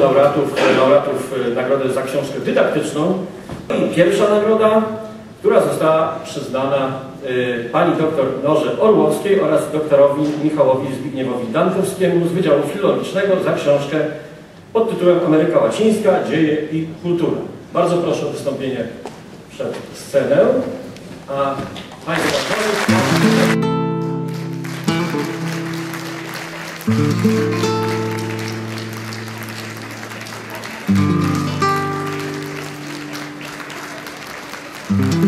laureatów, laureatów Nagrody za książkę dydaktyczną. Pierwsza nagroda, która została przyznana y, pani doktor Norze Orłowskiej oraz doktorowi Michałowi Zbigniewowi Dankowskiemu z Wydziału Filologicznego za książkę pod tytułem Ameryka Łacińska, dzieje i kultura. Bardzo proszę o wystąpienie przed scenę. A. Thank Mm-hmm.